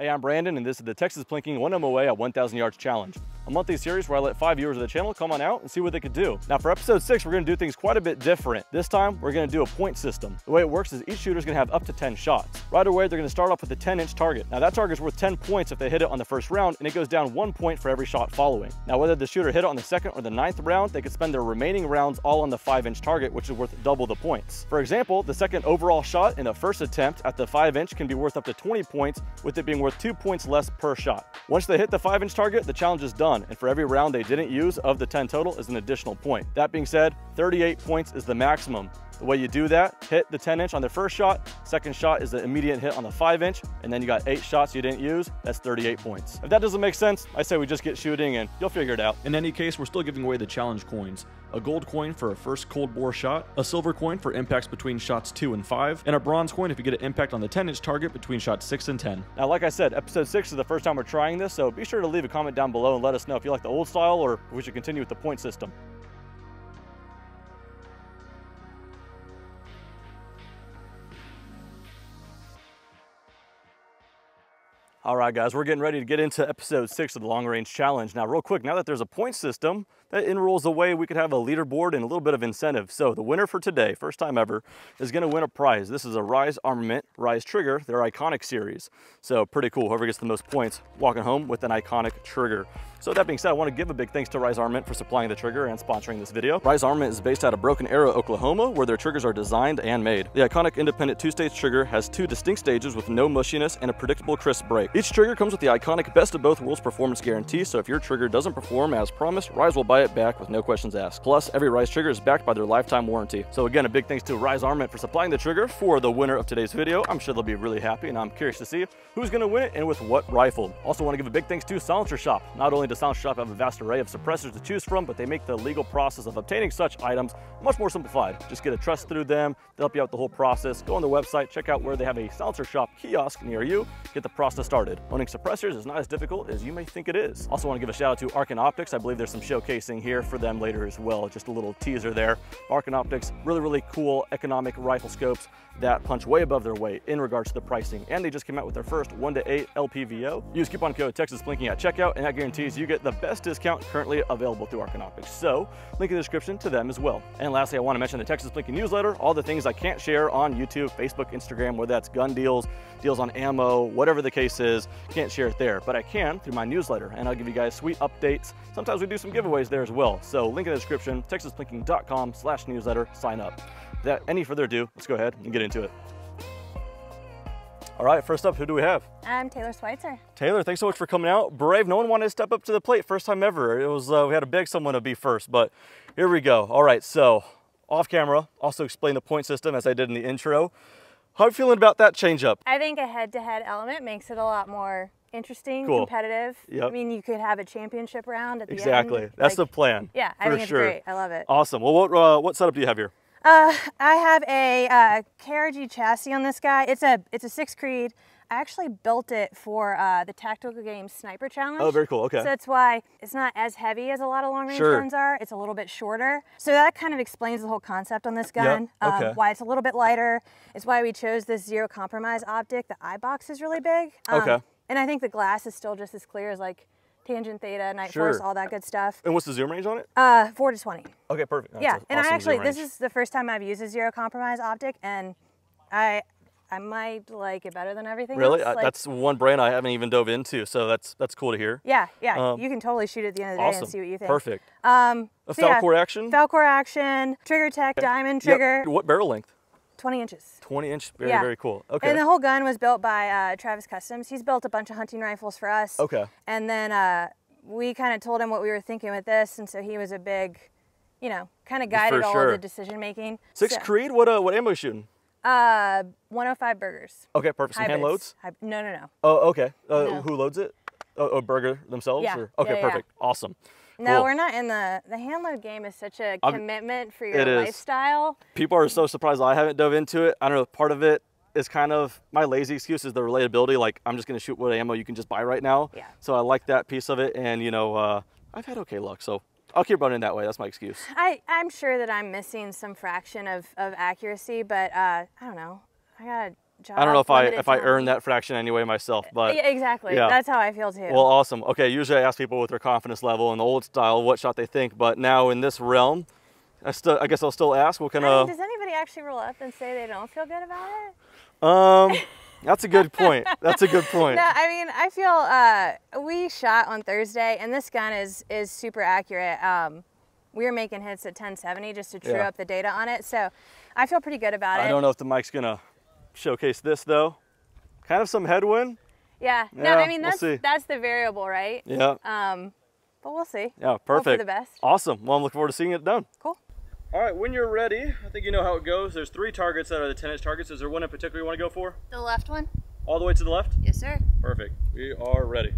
Hey, I'm Brandon, and this is the Texas Plinking 1 MOA at 1,000 Yards Challenge a monthly series where I let five viewers of the channel come on out and see what they could do. Now for episode six, we're gonna do things quite a bit different. This time, we're gonna do a point system. The way it works is each shooter is gonna have up to 10 shots. Right away, they're gonna start off with a 10 inch target. Now that target is worth 10 points if they hit it on the first round, and it goes down one point for every shot following. Now whether the shooter hit it on the second or the ninth round, they could spend their remaining rounds all on the five inch target, which is worth double the points. For example, the second overall shot in the first attempt at the five inch can be worth up to 20 points, with it being worth two points less per shot. Once they hit the five inch target, the challenge is done, and for every round they they didn't use of the 10 total is an additional point. That being said, 38 points is the maximum. The way you do that, hit the 10 inch on the first shot, second shot is the immediate hit on the five inch, and then you got eight shots you didn't use, that's 38 points. If that doesn't make sense, I say we just get shooting and you'll figure it out. In any case, we're still giving away the challenge coins. A gold coin for a first cold bore shot, a silver coin for impacts between shots 2 and 5, and a bronze coin if you get an impact on the 10 inch target between shots 6 and 10. Now, like I said, episode 6 is the first time we're trying this, so be sure to leave a comment down below and let us know if you like the old style or if we should continue with the point system. All right, guys, we're getting ready to get into episode six of the long range challenge. Now, real quick, now that there's a point system, that enrolls a way we could have a leaderboard and a little bit of incentive. So the winner for today, first time ever, is gonna win a prize. This is a Rise Armament Rise Trigger, their iconic series. So pretty cool, whoever gets the most points walking home with an iconic trigger. So that being said, I want to give a big thanks to Rise Armament for supplying the trigger and sponsoring this video. Rise Armament is based out of Broken Arrow, Oklahoma, where their triggers are designed and made. The iconic independent two-stage trigger has two distinct stages with no mushiness and a predictable crisp break. Each trigger comes with the iconic best of both worlds performance guarantee, so if your trigger doesn't perform as promised, Rise will buy it back with no questions asked. Plus, every Rise trigger is backed by their lifetime warranty. So again, a big thanks to Rise Armament for supplying the trigger for the winner of today's video. I'm sure they'll be really happy, and I'm curious to see who's gonna win it and with what rifle. Also want to give a big thanks to Silencer Shop. Not only does Silencer Shop have a vast array of suppressors to choose from, but they make the legal process of obtaining such items much more simplified. Just get a trust through them, they'll help you out the whole process. Go on their website, check out where they have a Silencer Shop kiosk near you, get the process started. Owning suppressors is not as difficult as you may think it is. Also want to give a shout out to Arken Optics. I believe there's some showcasing here for them later as well. Just a little teaser there. Arken Optics, really, really cool economic rifle scopes that punch way above their weight in regards to the pricing. And they just came out with their first 1 to 8 LPVO. Use coupon code Texas Plinking at checkout, and that guarantees you get the best discount currently available through Arken Optics. So, link in the description to them as well. And lastly, I want to mention the Texas Plinking newsletter, all the things I can't share on YouTube, Facebook, Instagram, whether that's gun deals, deals on ammo, whatever the case is, can't share it there. But I can through my newsletter, and I'll give you guys sweet updates. Sometimes we do some giveaways there as well. So, link in the description, texasplinking.com slash newsletter, sign up. Without any further ado, let's go ahead and get into it. All right, first up, who do we have? I'm Taylor Schweitzer. Taylor, thanks so much for coming out. Brave, no one wanted to step up to the plate first time ever. It was, uh, we had to beg someone to be first, but here we go. All right, so off camera, also explain the point system as I did in the intro. How are you feeling about that change up? I think a head-to-head -head element makes it a lot more interesting, cool. competitive. Yep. I mean, you could have a championship round at the exactly. end. Exactly. That's like, the plan. Yeah, I think it's great. I love it. Awesome. Well, what, uh, what setup do you have here? Uh, I have a uh, KRG chassis on this guy. It's a it's a six Creed. I actually built it for uh, the Tactical game Sniper Challenge. Oh, very cool. Okay. So that's why it's not as heavy as a lot of long range sure. guns are. It's a little bit shorter. So that kind of explains the whole concept on this gun. Yep. Okay. Um, why it's a little bit lighter. It's why we chose this zero compromise optic. The eye box is really big. Um, okay. And I think the glass is still just as clear as like tangent theta, night sure. force, all that good stuff. And what's the zoom range on it? Uh, four to 20. Okay, perfect. That's yeah, and I actually, this is the first time I've used a zero compromise optic and I, I might like it better than everything really? else. Like, that's one brand I haven't even dove into, so that's that's cool to hear. Yeah, yeah. Um, you can totally shoot at the end of the awesome. day and see what you think. Perfect. Um, a so yeah, action? Falcor action, Trigger Tech diamond trigger. Yep. What barrel length? 20 inches. 20 inch, very, yeah. very cool. Okay. And the whole gun was built by uh, Travis Customs. He's built a bunch of hunting rifles for us. Okay. And then uh, we kind of told him what we were thinking with this, and so he was a big, you know, kind of guided for all sure. of the decision making. Six so, Creed, what uh, what ammo shooting? Uh, 105 Bergers. Okay, perfect. Some hand loads? Hy no, no, no. Oh, okay. Uh, No. Who loads it? Oh, oh Berger themselves? Yeah. Or? Okay, yeah. perfect. Awesome. No, Cool. we're not in the the hand load game. Is such a I'm- commitment for your it is. lifestyle. People are so surprised I haven't dove into it. I don't know, part of it is kind of my lazy excuse is the relatability. Like, I'm just going to shoot what ammo you can just buy right now. Yeah. So I like that piece of it. And, you know, uh, I've had okay luck. So I'll keep running that way. That's my excuse. I I'm sure that I'm missing some fraction of of accuracy, but uh, I don't know. I gotta job. I don't know if I if I time. earned that fraction anyway myself, but yeah, exactly. yeah. That's how I feel too. well, awesome. Okay, usually I ask people with their confidence level in the old style what shot they think, but now in this realm, I still I guess I'll still ask what kind I mean, of does anybody actually roll up and say they don't feel good about it? um. That's a good point. That's a good point. No, I mean, I feel uh, we shot on Thursday, and this gun is is super accurate. Um, we were making hits at 1070 just to true Yeah. up the data on it, so I feel pretty good about it. I don't know if the mic's gonna showcase this though. Kind of some headwind. Yeah, no, I mean we'll that's the variable, right? Yeah. Um, but we'll see. Yeah. Hope for Perfect. the best. Awesome. Well, I'm looking forward to seeing it done. Cool. All right, when you're ready, I think you know how it goes. There's three targets that are the 10 inch targets. Is there one in particular you want to go for? The left one. All the way to the left? Yes, sir. Perfect. We are ready.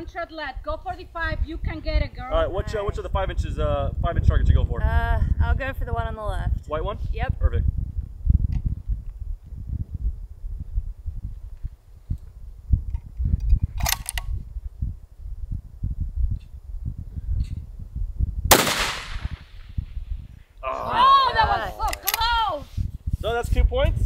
One shot left. Go for the five. You can get it, girl. all right? Which uh, which of the five inches uh five inch targets you go for? Uh, I'll go for the one on the left. White one. Yep. Perfect. Oh, that was so close. So that's two points.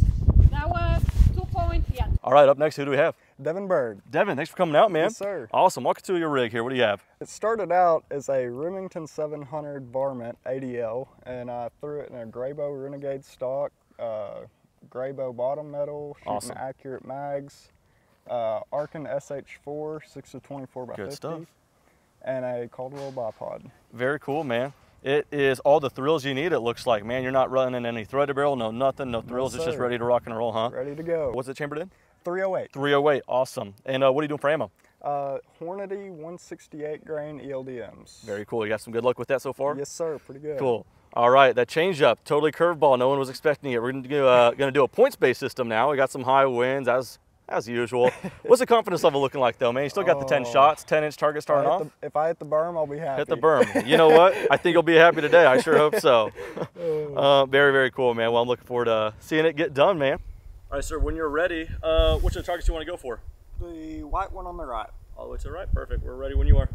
That was two points. Yeah. All right, up next, who do we have? Devin Bird. Devin, thanks for coming out, man. Yes, sir. Awesome. Walk through your rig here. What do you have? It started out as a Remington 700 varmint ADL, and I threw it in a Grayboe Renegade stock, uh, Grayboe bottom metal, shooting Awesome. accurate mags, uh, Arken SH4 6 to 24 by Good 50, stuff. and a Caldwell bipod. Very cool, man. It is all the thrills you need. It looks like, man. You're not running any threaded barrel, no nothing, no thrills. it's just ready to rock and roll, huh? Ready to go. What's it chambered in? 308. 308. Awesome. And uh, what are you doing for ammo? Uh, Hornady 168 grain ELDMs. Very cool. You got some good luck with that so far. Yes, sir. Pretty good. Cool. All right, that change up, totally curveball. No one was expecting it. We're gonna do, uh, do a points-based system now. We got some high winds as as usual. What's the confidence level looking like though, man? You still got the 10 Oh. shots, 10 inch target starting off. the, if I hit the berm, I'll be happy. Hit the berm. You know what? I think you'll be happy today. I sure hope so. Uh, very, very cool, man. Well, I'm looking forward to seeing it get done, man. All right, sir. When you're ready, uh, which of the targets do you want to go for? The white one on the right. All the way to the right. Perfect. We're ready when you are.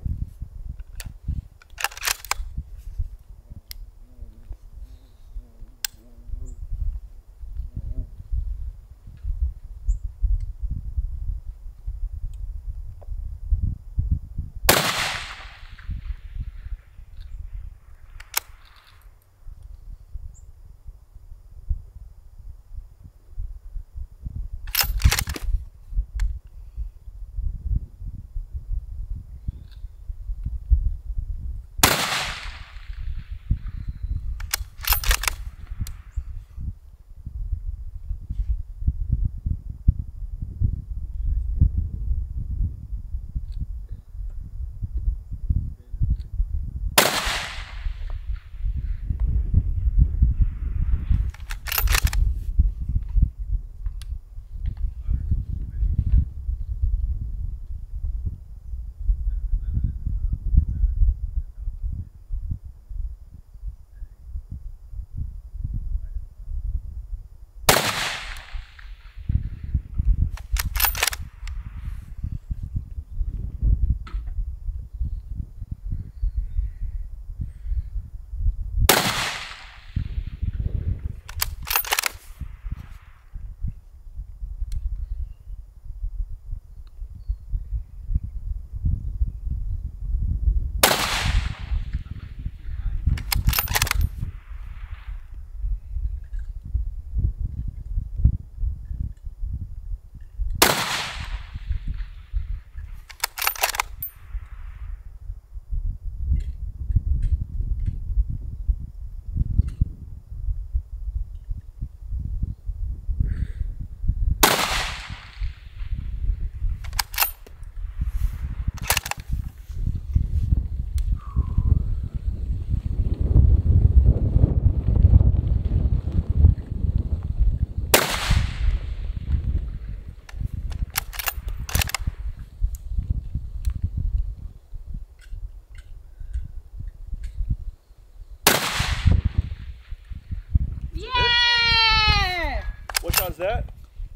What shot is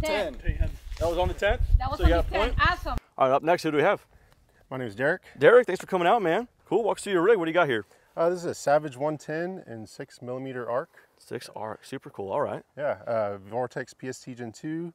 that? Ten. That was on the 10th? That was so you on got the a point? ten. Awesome. All right, up next, who do we have? My name is Derek. Derek, thanks for coming out, man. Cool. Walk us through your rig. What do you got here? Uh, this is a Savage 110 and 6 millimeter ARC. Six ARC. Super cool. All right. Yeah, uh, Vortex PST Gen 2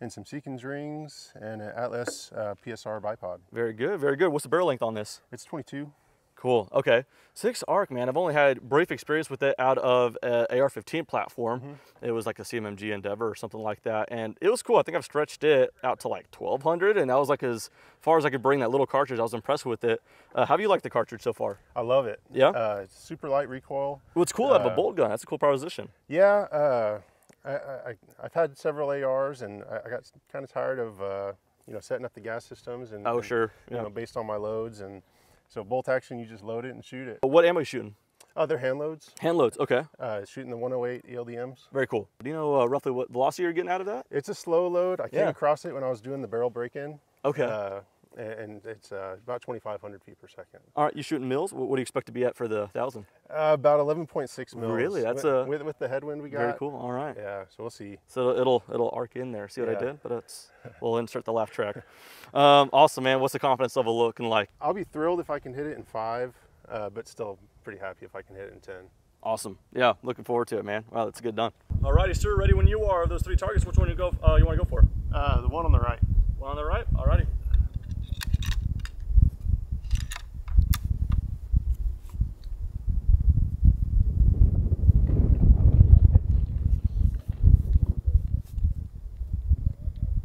and some Seekins rings and an Atlas uh, PSR bipod. Very good. Very good. What's the barrel length on this? It's 22. Cool. Okay. Six ARC, man. I've only had brief experience with it out of a AR-15 platform. Mm-hmm. It was like a CMMG Endeavor or something like that, and it was cool. I think I've stretched it out to like 1200, and that was like as far as I could bring that little cartridge. I was impressed with it. Uh, how have you liked the cartridge so far? I love it. Yeah? Uh, it's super light recoil. Well, it's cool to have a Uh, bolt gun. That's a cool proposition. Yeah, uh, I, I, I've had several ARs and I, I got kind of tired of, uh, you know, setting up the gas systems and, Oh, and, sure. you Yeah. know, based on my loads. And so bolt action, you just load it and shoot it. What ammo are you shooting? Oh, they're hand loads. Hand loads. Okay. Uh, shooting the 108 ELDMs. Very cool. Do you know uh, roughly what velocity you're getting out of that? It's a slow load. I came Yeah. across it when I was doing the barrel break-in. Okay. Uh, and and it's uh, about 2,500 feet per second. All right. You shooting mills? What, what do you expect to be at for the thousand? Uh, about 11.6 mils. Really? That's with, a- with, with the headwind we got. Very cool. All right. Yeah, so we'll see. So it'll it'll arc in there. See what I did? But it's we'll insert the laugh track. Um, awesome, man. What's the confidence level looking like? I'll be thrilled if I can hit it in five, uh, but still pretty happy if I can hit it in 10. Awesome. Yeah, looking forward to it, man. Wow, that's a good done. All righty, sir. Ready when you are. Those three targets, which one you go? Uh, you want to go for? Uh, the one on the right. One on the right. Alrighty.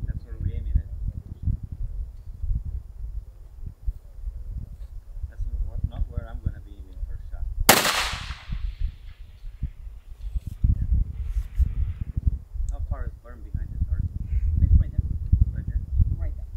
That's where we aiming it. That's not- not where I'm gonna be aiming first shot. How far is burn behind the target? It's right there. Right there. Right there.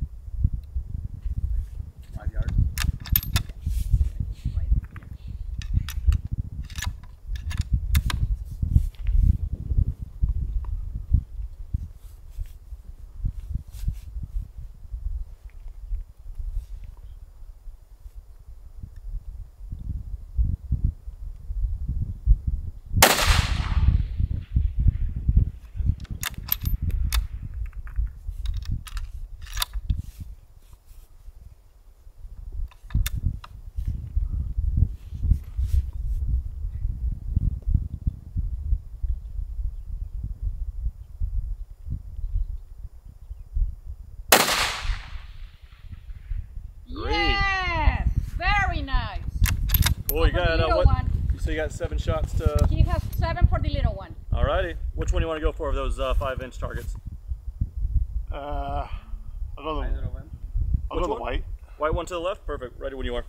Got uh, what? one. So you got seven shots to. He has seven for the little one. Alrighty. Which one do you want to go for of those uh, five inch targets? Uh, I'll go the, I don't know when. I'll go the white. White one to the left. Perfect. Ready when you are.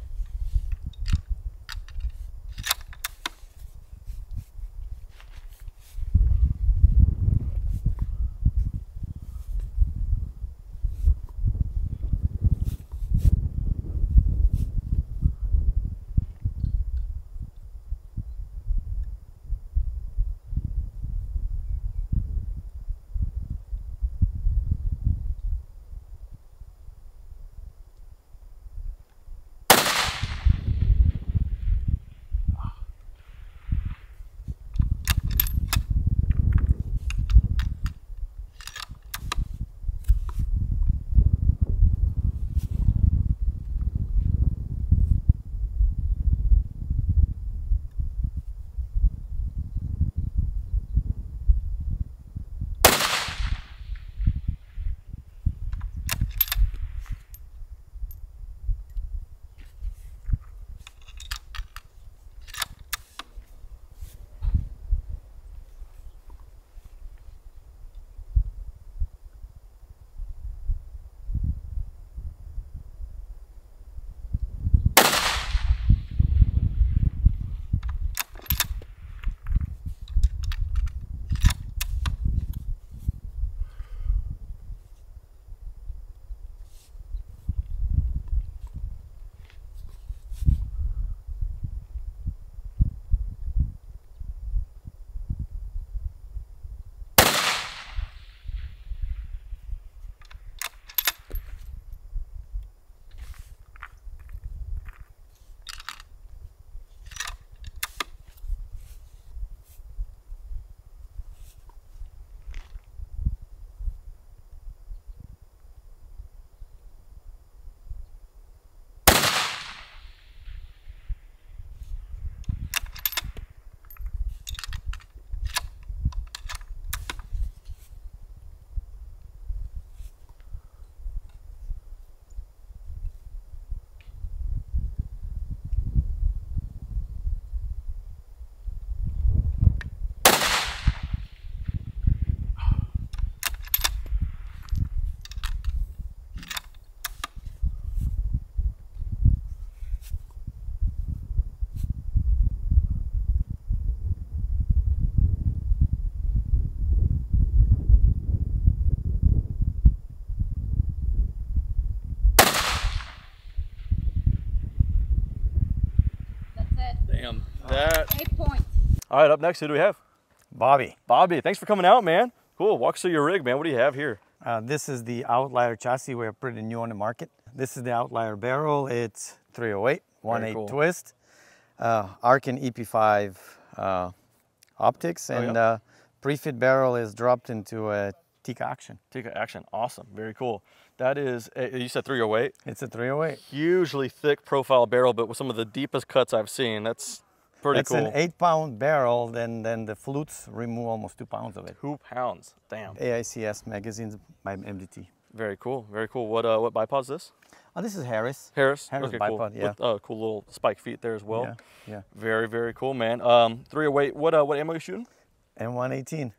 All right. Up next, who do we have? Bobby, Bobby. Thanks for coming out, man. Cool. Walk us through your rig, man. What do you have here? uh, this is the Outlier chassis. We're pretty new on the market. This is the Outlier barrel. It's 308, 1.8 cool. twist, uh, Arken EP5 uh, optics, and yeah. uh, pre-fit barrel is dropped into a Tikka Action. Take action. Awesome. Very cool. That is. uh, You said 308. It's a 308. Hugely thick profile barrel, but with some of the deepest cuts I've seen. That's pretty It's cool. an eight-pound barrel. Then, then the flutes remove almost two pounds of it. Two pounds. Damn. AICS magazines by MDT. Very cool. Very cool. What uh, what bipod is this? Oh, this is Harris. Harris. Harris okay, bipod, cool. yeah. With uh, cool little spike feet there as well. Yeah, yeah. Very very cool, man. Um, 308. What uh, what ammo you shooting? M118.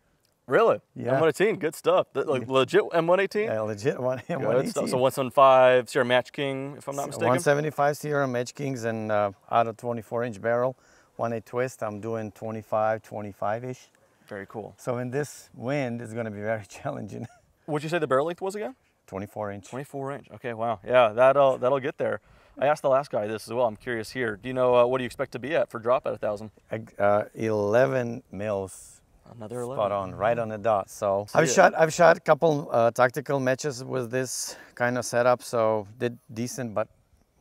Really? Yeah. M118. Good stuff. Like legit M118. Yeah, legit one M118. stuff. So 175 Sierra Match King, if I'm not mistaken. 175 Sierra Match Kings and uh, out of 24 inch barrel, 1.8 twist. I'm doing 25, 25 ish. Very cool. So in this wind, it's going to be very challenging. What'd you say the barrel length was again? 24 inch. 24 inch. Okay, wow. Yeah, that'll that'll get there. I asked the last guy this as well. I'm curious here. Do you know uh, what do you expect to be at for drop at a thousand? Uh, 11 mils. Another 11. Spot on, right on the dot. So See I've it. shot I've shot a couple uh, tactical matches with this kind of setup, so did decent, but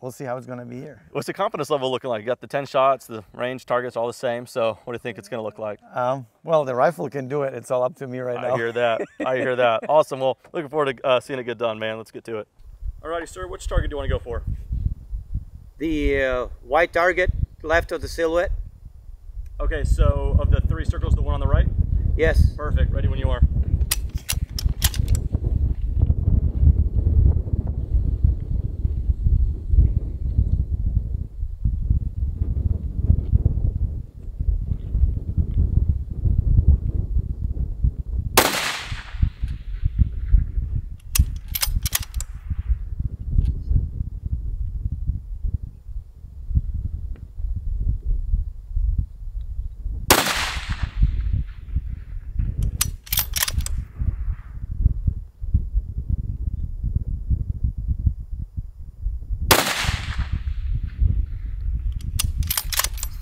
we'll see how it's gonna be here. What's the confidence level looking like? You got the 10 shots, the range targets all the same. So what do you think it's going to look like? Um, well, the rifle can do it. It's all up to me right now. I hear that. I hear that. Awesome. Well, looking forward to uh, seeing it get done, man. Let's get to it. Alrighty, sir. Which target do you want to go for? The uh, white target left of the silhouette. Okay, so of the three circles, the one on the right? Yes. Perfect. Ready when you are.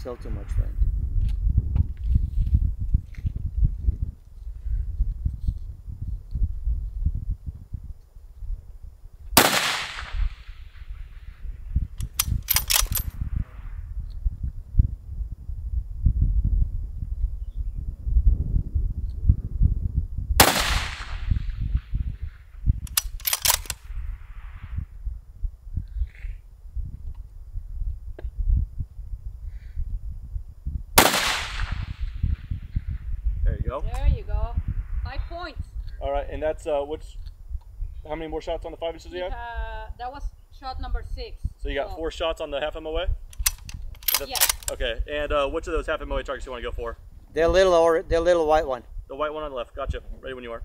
Still too much wind. Go. There you go. Five points. All right, and that's uh, which? How many more shots on the five inches you have? Uh, that was shot number six. So you got four shots on the half MOA. That's- Yes. Okay, and uh, which of those half MOA targets do you want to go for? The little or the little white one. The white one on the left. Gotcha. Ready when you are.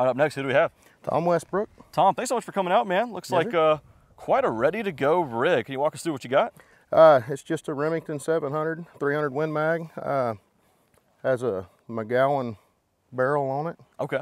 All right, up next, who do we have? Tom Westbrook. Tom, thanks so much for coming out, man. Looks Yes, like uh, quite a ready to go rig. Can you walk us through what you got? Uh, it's just a Remington 700, 300 Win Mag. Uh, has a McGowen barrel on it. Okay.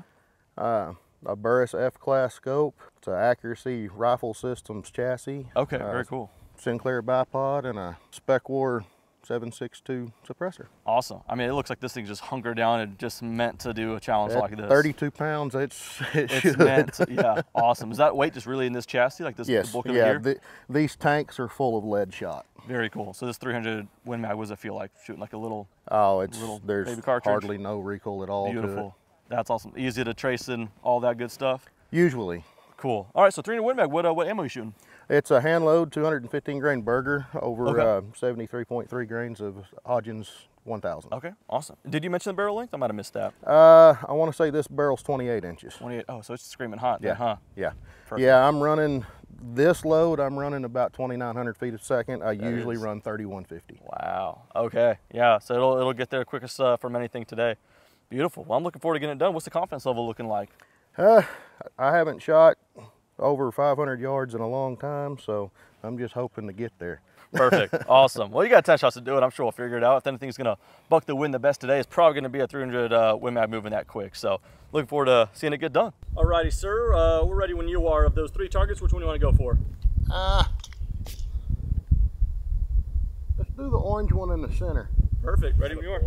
Uh, a Burris F-class scope. It's a Accuracy Rifle Systems chassis. Okay, Uh, very cool. Sinclair bipod and a Spec War 762 suppressor. Awesome. I mean, it looks like this thing's just hunkered down and just meant to do a challenge At like this. 32 pounds, it's, it It's should. meant to, yeah, awesome. Is that weight just really in this chassis, like this yes, bulk of yeah. the- these tanks are full of lead shot. Very cool. So this 300 Win Mag, what does it feel like shooting like a little Oh, it's little there's baby cartridge? hardly no recoil at all. Beautiful. That's awesome. Easy to trace and all that good stuff. Usually, Cool. All right, so 300 Win Mag, what, uh, what ammo you shooting? It's a hand load 215 grain Berger over Okay. uh, 73.3 grains of Hodgdon 1000. Okay, awesome. Did you mention the barrel length? I might have missed that. Uh, I want to say this barrel's 28 inches. 28. Oh, so it's screaming hot Yeah, then, huh? yeah, Perfect. yeah. I'm running this load. I'm running about 2,900 feet a second. I That usually is- run 3150. Wow. Okay. Yeah. So it'll it'll get there quickest uh, from anything today. Beautiful. Well, I'm looking forward to getting it done. What's the confidence level looking like? Uh, I haven't shot over 500 yards in a long time, so I'm just hoping to get there. Perfect. awesome. Well, you got 10 shots to do it. I'm sure we'll figure it out. If anything's going to buck the win the best today, it's probably going to be a 300 uh, win mag moving that quick. So looking forward to seeing it get done. Alrighty, sir. Uh, we're ready when you are. Of those three targets, which one do you want to go for? Uh, let's do the orange one in the center. Perfect. Ready when you are.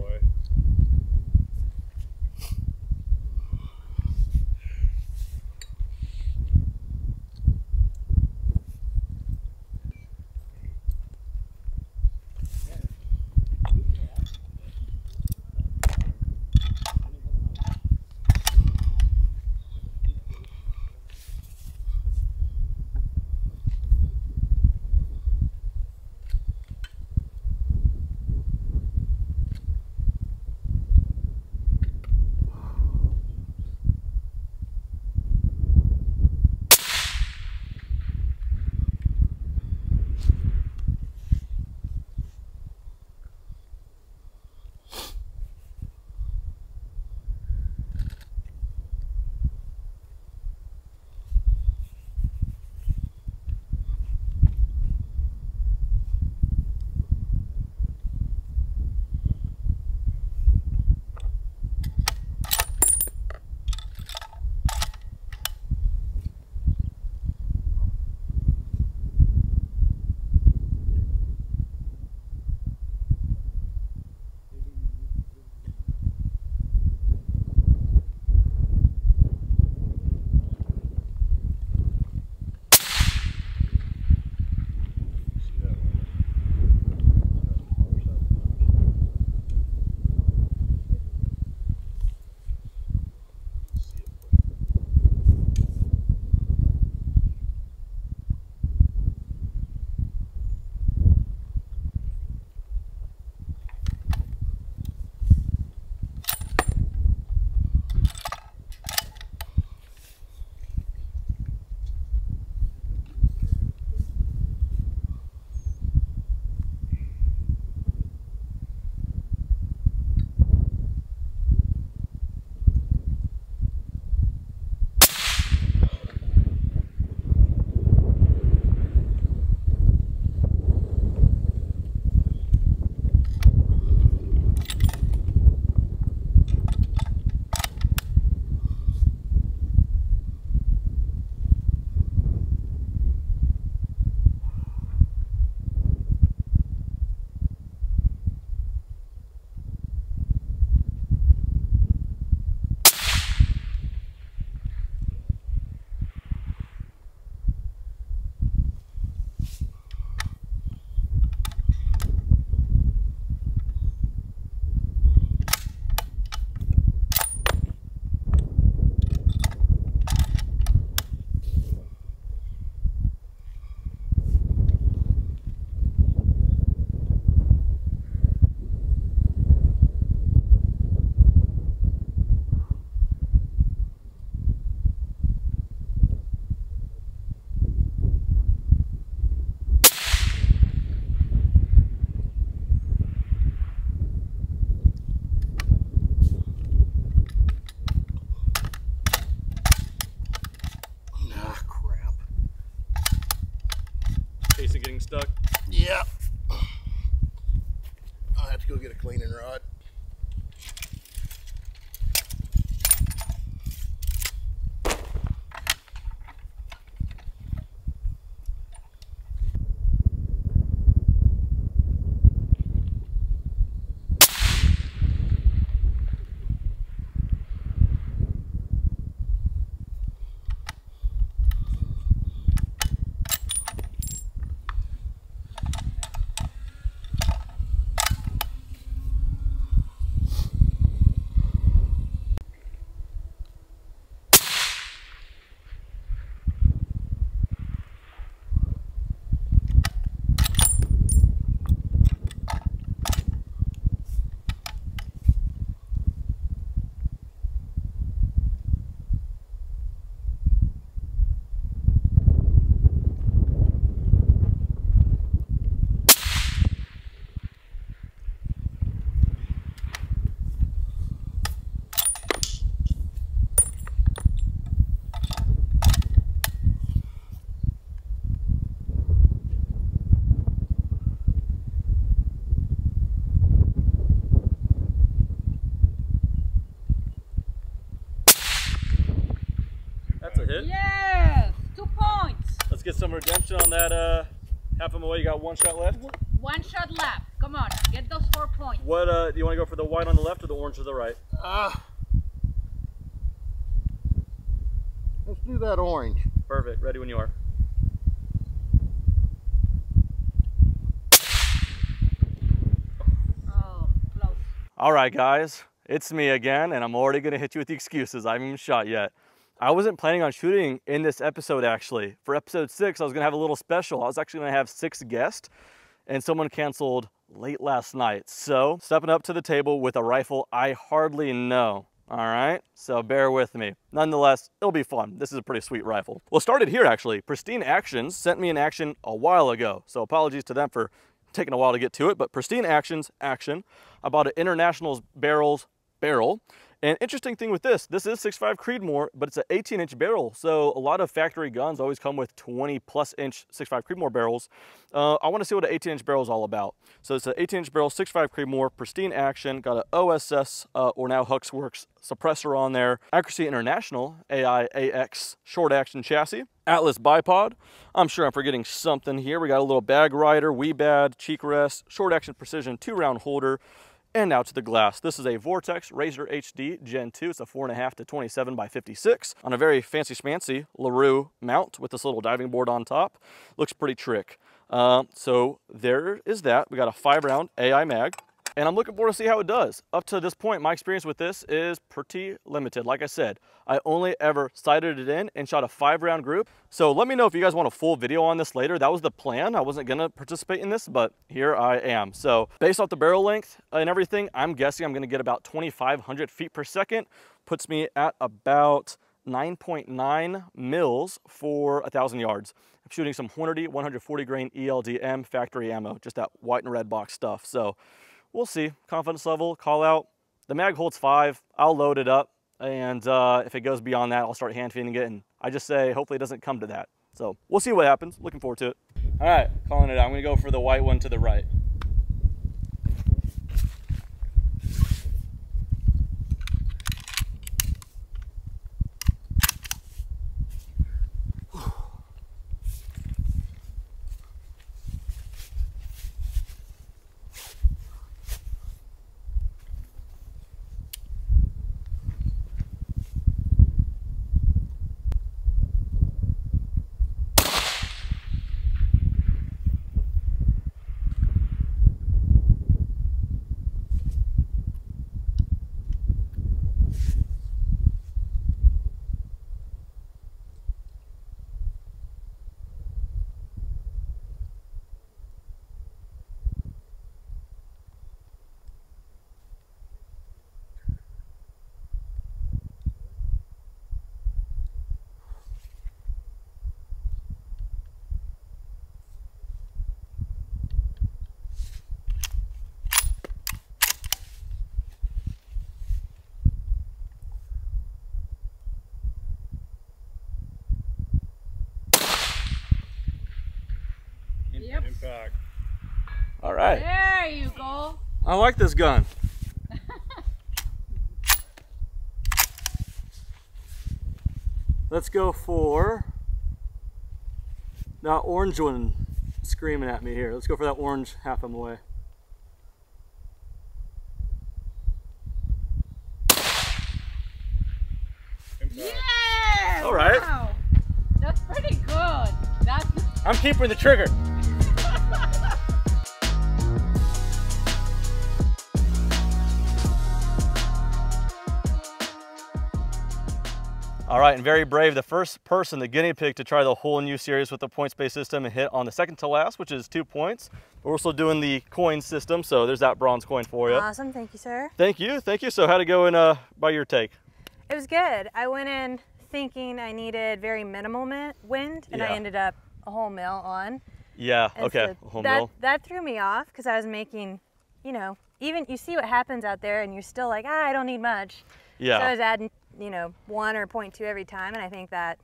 Some redemption on that uh, half of them away. You got one shot left. One shot left. Come on, get those four points. What uh, do you want to go for the white on the left or the orange to the right? Ah. let's do that orange. Perfect. Ready when you are. Oh, close. All right, guys, it's me again, and I'm already gonna hit you with the excuses. I haven't even shot yet. I wasn't planning on shooting in this episode actually. For episode six, I was gonna have a little special. I was actually gonna have six guests, and someone canceled late last night. So, stepping up to the table with a rifle I hardly know. All right, so bear with me. Nonetheless, it'll be fun. This is a pretty sweet rifle. Well, started here actually. Pristine Actions sent me an action a while ago, so apologies to them for taking a while to get to it, but Pristine Actions, action. I bought an Internationals Barrels barrel. And interesting thing with this, this is 6.5 Creedmoor, but it's an 18 inch barrel. So a lot of factory guns always come with 20 plus inch 6.5 Creedmoor barrels. Uh, I wanna see what an 18 inch barrel is all about. So it's an 18 inch barrel, 6.5 Creedmoor, pristine action, got an OSS uh, or now HUXWRX suppressor on there. Accuracy International, AIAX short action chassis. Atlas bipod. I'm sure I'm forgetting something here. We got a little bag rider, Wiebad, cheek rest, short action precision, two round holder. And now to the glass. This is a Vortex Razor HD Gen 2. It's a 4.5 to 27 by 56 on a very fancy schmancy LaRue mount with this little diving board on top. Looks pretty trick. Uh, so there is that. We got a five round AI mag and I'm looking forward to see how it does. Up to this point, my experience with this is pretty limited. Like I said, I only ever sighted it in and shot a five round group. So let me know if you guys want a full video on this later. That was the plan. I wasn't gonna participate in this, but here I am. So based off the barrel length and everything, I'm guessing I'm gonna get about 2,500 feet per second. Puts me at about 9.9 mils for a thousand yards. I'm shooting some Hornady 140 grain ELDM factory ammo, just that white and red box stuff. So we'll see. Confidence level, call out. The mag holds five. I'll load it up. And uh, if it goes beyond that, I'll start hand feeding it. And I just say, hopefully it doesn't come to that. So we'll see what happens. Looking forward to it. All right, calling it out. I'm gonna go for the white one to the right. Yep. Impact. All right. There you go. I like this gun. Let's go for that orange one screaming at me here. Let's go for that orange half of them away. Yeah. All right. Wow. That's pretty good. That's I'm keeping the trigger. Right, and very brave, the first person, the guinea pig, to try the whole new series with the points-based system and hit on the second to last, which is two points. We're also doing the coin system, so there's that bronze coin for you. Awesome, thank you, sir. Thank you, thank you. So how'd it go in, uh, by your take? It was good. I went in thinking I needed very minimal wind, and I ended up a whole mil on. Yeah, And okay, so home that, mill. That threw me off because I was making, you know, even you see what happens out there, and you're still like, ah, I don't need much. Yeah. So I was adding, you know, one or 0.2 every time, and I think that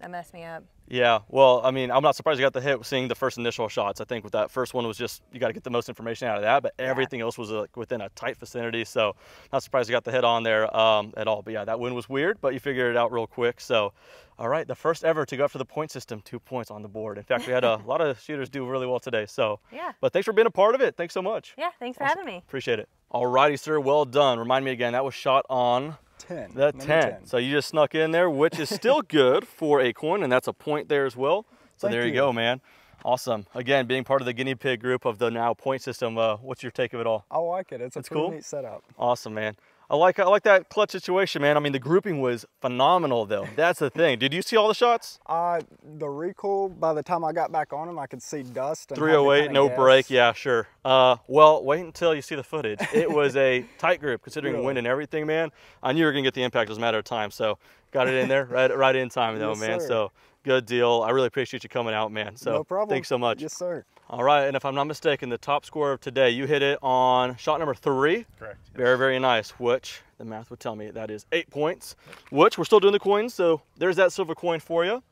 that messed me up. Yeah, well, I mean, I'm not surprised you got the hit seeing the first initial shots. I think with that first one was just you got to get the most information out of that, but everything else was like within a tight vicinity. So not surprised you got the hit on there um, at all. But yeah, that win was weird, but you figured it out real quick. So, all right, the first ever to go up for the point system, two points on the board. In fact, we had a lot of shooters do really well today. So Yeah. but thanks for being a part of it. Thanks so much. Yeah, thanks for having me. Appreciate it. All righty, sir. Well done. Remind me again, that was shot on 10. that mini 10. So you just snuck in there, which is still good for a coin, and that's a point there as well. So Thank there you you. go, man. Awesome. Again, being part of the guinea pig group of the now point system, uh, what's your take of it all? I like it. It's a It's pretty cool. neat setup. Awesome, man. I like I like that clutch situation, man. I mean, the grouping was phenomenal, though. That's the thing. Did you see all the shots? Uh, the recoil, by the time I got back on him, I could see dust. And 308, no guess. break. Yeah, sure. Uh, well, wait until you see the footage. It was a tight group, considering Really? wind and everything, man. I knew you were gonna get the impact. It was a matter of time. So got it in there right, right in time, though, Yes, man. sir. So good deal. I really appreciate you coming out, man. So no problem. thanks so much. Yes, sir. All right, and if I'm not mistaken, the top scorer of today, you hit it on shot number three. Correct. Very, very nice. Which the math would tell me that is eight points. Which we're still doing the coins, so there's that silver coin for you.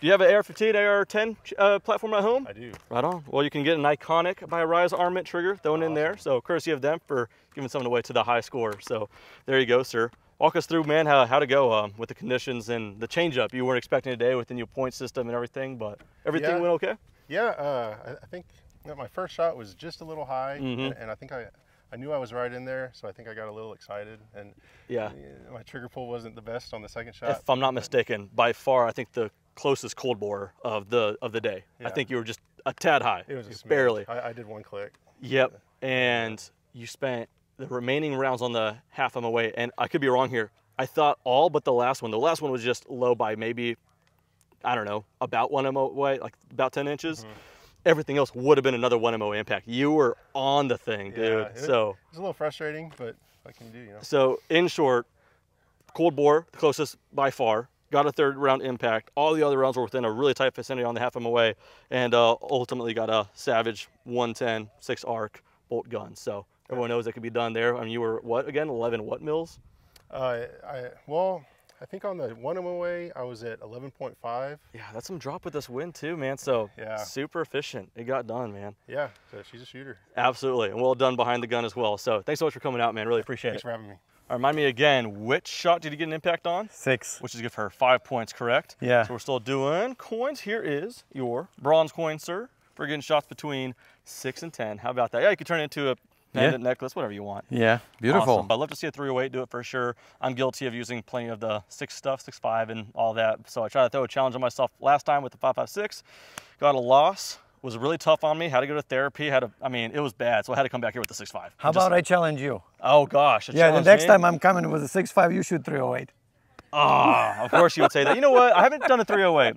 Do you have an AR-15, AR-10 uh, platform at home? I do. Right on. Well, you can get an iconic by Rise armament trigger thrown in there. So courtesy of them for giving something away to the high score. So there you go, sir. Walk us through, man, how, how to go um, with the conditions and the change up. You weren't expecting today with the new point system and everything, but everything Yeah. went okay? Yeah, uh, I, think that my first shot was just a little high, Mhm. and, and I think I, I knew I was right in there, so I think I got a little excited, and Yeah. my trigger pull wasn't the best on the second shot. If I'm not mistaken, by far, I think the closest cold bore of the of the day. I think you were just a tad high. It was Just barely. I, I did one click. Yep. And you spent the remaining rounds on the half MOA. And I could be wrong here. I thought all but the last one. The last one was just low by maybe, I don't know, about one MOA, like about 10 inches. Mm-hmm. Everything else would have been another one MO impact. You were on the thing, dude. Yeah, it- so, it was a little frustrating, but what can do? You know. so in short, cold bore, the closest by far. Got a third round impact. All the other rounds were within a really tight vicinity on the half MOA, and uh, ultimately got a Savage 110 six ARC bolt gun. So everyone knows that could be done there. I mean, you were what again? 11 what mils? Uh, I well, I think on the one away I was at 11.5. Yeah, that's some drop with this wind too, man. So Yeah. super efficient. It got done, man. Yeah, so she's a shooter. Absolutely, and well done behind the gun as well. So thanks so much for coming out, man. Really appreciate Thanks it. Thanks for having me. All right, remind me again, which shot did you get an impact on? Six. Which is good for her. Five points, correct? Yeah. So we're still doing coins. Here is your bronze coin, sir. For getting shots between six and ten. How about that? Yeah, you could turn it into a pendant necklace, whatever you want. Yeah, beautiful. Awesome. But I'd love to see a 308 do it for sure. I'm guilty of using plenty of the six stuff, six five, and all that. So I tried to throw a challenge on myself last time with the 556. Got a loss. Was really tough on me. Had to go to therapy. Had to. I mean, it was bad. So I had to come back here with the six five. How about I challenge you? Oh gosh. Yeah, the next me? time I'm coming with a 6.5, you shoot 308. Ah, of course you would say that. You know what? I haven't done a 308.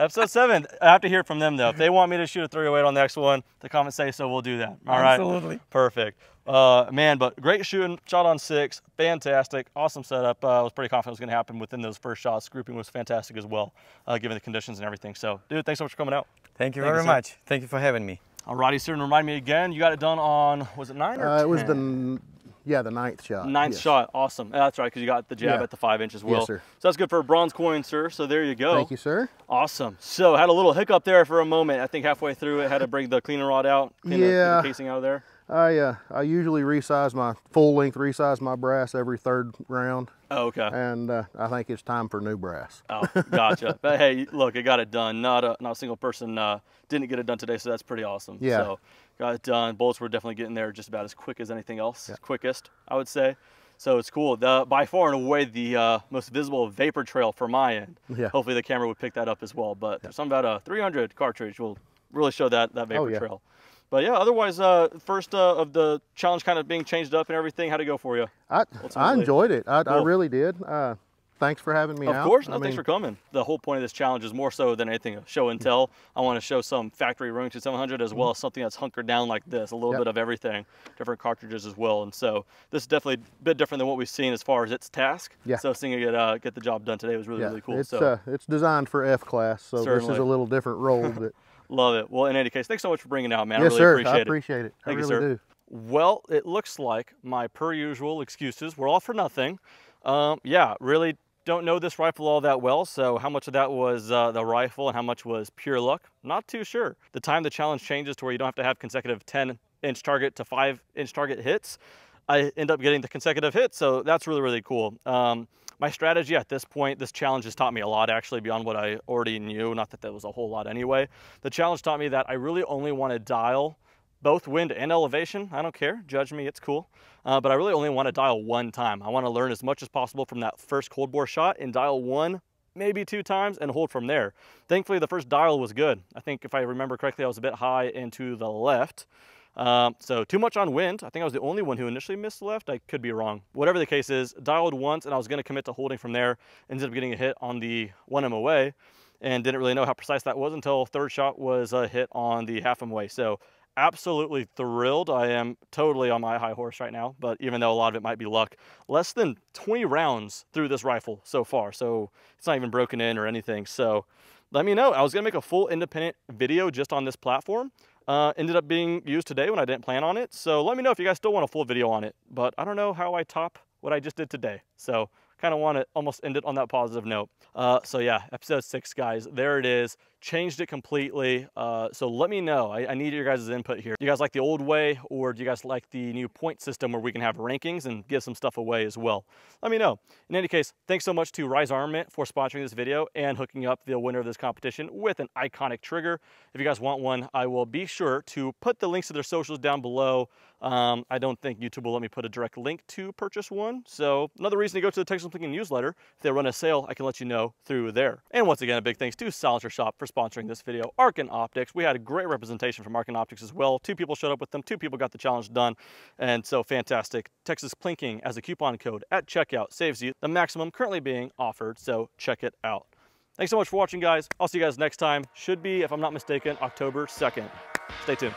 Episode seven. I have to hear from them though. If they want me to shoot a 308 on the next one, the comments say so. We'll do that. All right. Absolutely. Perfect. Uh, man, but great shooting. Shot on six. Fantastic. Awesome setup. Uh, I was pretty confident it was going to happen within those first shots. Grouping was fantastic as well, uh, given the conditions and everything. So, dude, thanks so much for coming out. Thank you Thank very sir. much. Thank you for having me. Alrighty, sir. And remind me again. You got it done on was it nine or Uh, it was the 10? n- Yeah, the ninth shot. Ninth yes. shot, awesome. That's right, because you got the jab Yeah. at the five inches well. Yes, sir. So that's good for a bronze coin, sir. So there you go. Thank you, sir. Awesome. So had a little hiccup there for a moment. I think halfway through it, had to bring the cleaner rod out, clean the- Yeah. the casing out of there. I uh, I usually resize my full length resize my brass every third round, Oh, okay. and uh, I think it's time for new brass. Oh, gotcha. but hey, look, it got it done. Not a not a single person uh, didn't get it done today, so that's pretty awesome. Yeah. So got it done. Bolts were definitely getting there just about as quick as anything else. Quickest, I would say. So it's cool. The by far and away the uh, most visible vapor trail for my end. Yeah. Hopefully the camera would pick that up as well. But there's something about a 300 cartridge will really show that that vapor Oh, yeah. trail. But yeah, otherwise, uh, first uh, of the challenge kind of being changed up and everything, how'd it go for you? I I enjoyed it. I, I really did. Uh, thanks for having me Of out. course, I no, thanks mean, for coming. The whole point of this challenge is more so than anything show and tell. I want to show some factory Remington 700 as well as something that's hunkered down like this, a little Yep. bit of everything, different cartridges as well. And so this is definitely a bit different than what we've seen as far as its task. Yeah. So seeing it get, uh, get the job done today was really, yeah, really cool. It's so uh, it's designed for F class, so this is a little different role. But love it. Well, in any case, thanks so much for bringing it out, man. yes, I really sir. appreciate I it. appreciate it. Thank I you, really sir. do. Well, it looks like my per usual excuses were all for nothing. Um, yeah, really don't know this rifle all that well, so how much of that was uh, the rifle and how much was pure luck? Not too sure. The time the challenge changes to where you don't have to have consecutive 10 inch target to 5 inch target hits, I end up getting the consecutive hits, so that's really, really cool. Um, my strategy at this point, this challenge has taught me a lot actually beyond what I already knew. Not that that was a whole lot anyway. The challenge taught me that I really only want to dial both wind and elevation. I don't care. Judge me, it's cool. Uh, but I really only want to dial one time. I want to learn as much as possible from that first cold bore shot and dial one, maybe two times and hold from there. Thankfully, the first dial was good. I think if I remember correctly, I was a bit high and to the left. Um, so too much on wind. I think I was the only one who initially missed left. I could be wrong. Whatever the case is, dialed once and I was going to commit to holding from there. Ended up getting a hit on the one MOA and didn't really know how precise that was until third shot was a hit on the half MOA. So absolutely thrilled. I am totally on my high horse right now, but even though a lot of it might be luck, less than 20 rounds through this rifle so far. So it's not even broken in or anything. So let me know. I was gonna make a full independent video just on this platform. Uh, ended up being used today when I didn't plan on it. So let me know if you guys still want a full video on it, but I don't know how I top what I just did today. So kind of want to almost end it on that positive note. Uh, so yeah, episode six, guys, there it is. Changed it completely. Uh, so let me know. I, I need your guys' input here. Do you guys like the old way or do you guys like the new point system where we can have rankings and give some stuff away as well? Let me know. In any case, thanks so much to Rise Armament for sponsoring this video and hooking up the winner of this competition with an iconic trigger. If you guys want one, I will be sure to put the links to their socials down below. Um, I don't think YouTube will let me put a direct link to purchase one. So another reason to go to the Texas Plinking newsletter. If they run a sale, I can let you know through there. And once again, a big thanks to Silencer Shop for sponsoring this video. Arken Optics, we had a great representation from Arken Optics as well. Two people showed up with them, two people got the challenge done. And so fantastic. Texas Plinking as a coupon code at checkout saves you the maximum currently being offered. So check it out. Thanks so much for watching, guys. I'll see you guys next time. Should be, if I'm not mistaken, October 2nd. Stay tuned.